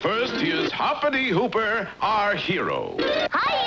First, here's Hoppity Hooper, our hero. Hi.